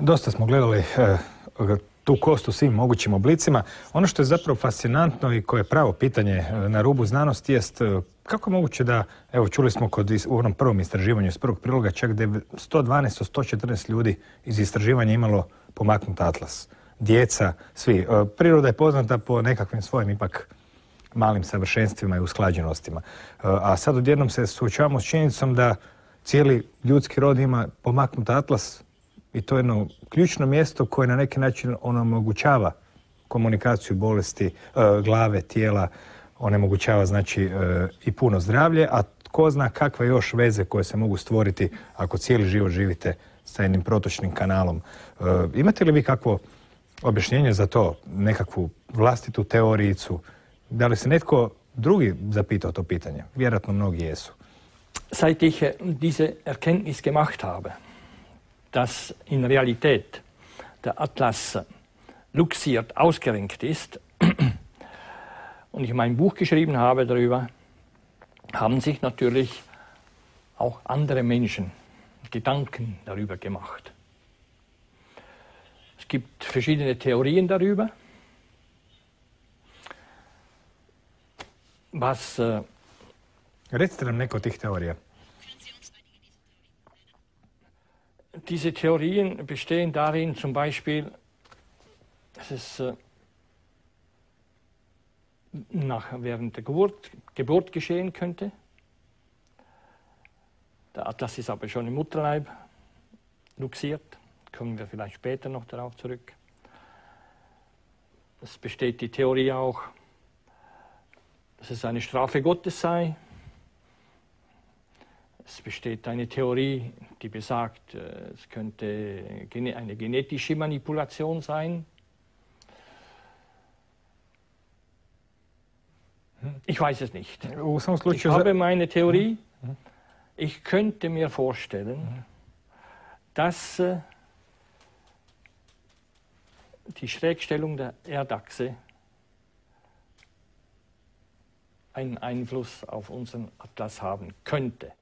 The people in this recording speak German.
Dosta smo gledali e, tu kost u svim mogućim oblicima. Ono što je zapravo fascinantno i koje je pravo pitanje e, na rubu znanosti jest e, kako je moguće da, evo čuli smo kod u onom prvom istraživanju iz prvog priloga čak 112 114 ljudi iz istraživanja imalo pomaknut atlas. Djeca, svi. Priroda je poznata po nekakvim svojim ipak malim savršenstvima i usklađenostima. A sad odjednom se suočavamo s činjenicom da cijeli ljudski rod ima pomaknut atlas i to je jedno ključno mjesto koje na neki način onemogućava komunikaciju bolesti e, glave, tijela, onemogućava znači e, i puno zdravlje, a tko zna kakve još veze koje se mogu stvoriti ako cijeli život živite sa jednim protočnim kanalom. E, imate li vi kakvo objašnjenje za to, nekakvu vlastitu teorijicu? Da li se netko drugi zapitao to pitanje? Vjerojatno mnogi jesu. Seit ich diese Erkenntnis gemacht habe, dass in Realität der Atlas luxiert ausgerenkt ist und ich mein Buch geschrieben habe darüber, haben sich natürlich auch andere Menschen Gedanken darüber gemacht. Es gibt verschiedene Theorien darüber. Was Recite nam neko tih teorija. Diese Theorien bestehen darin zum Beispiel, dass es äh, nach, während der Geburt, Geburt geschehen könnte. Der Atlas ist aber schon im Mutterleib luxiert. Kommen wir vielleicht später noch darauf zurück. Es besteht die Theorie auch, dass es eine Strafe Gottes sei, es besteht eine Theorie, die besagt, äh, es könnte eine genetische Manipulation sein. Ich weiß es nicht. Ich habe meine Theorie. Ich könnte mir vorstellen, dass äh, die Schrägstellung der Erdachse einen Einfluss auf unseren Atlas haben könnte.